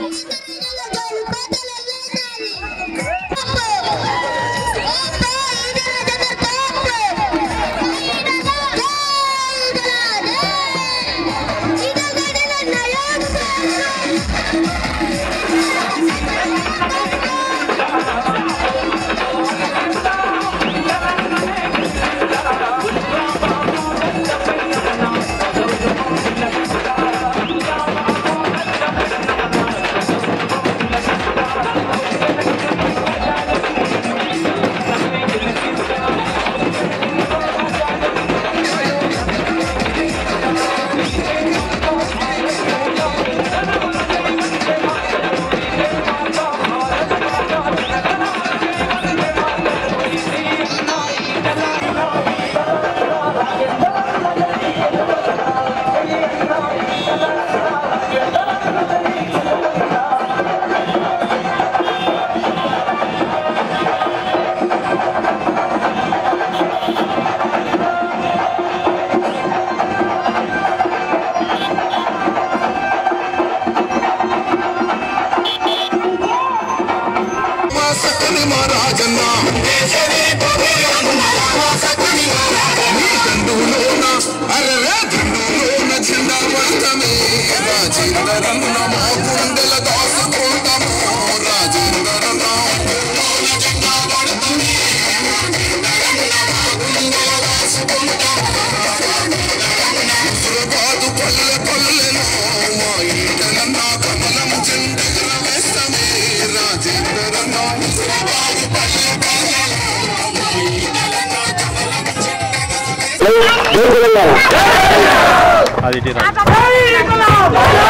Let's go. సకుని మా రాజన్న నీ తండ్రులోన అరే తండ్రులోన చిందా వస్తమే చిందరన్న మాకుంద అది ఇటీరా జై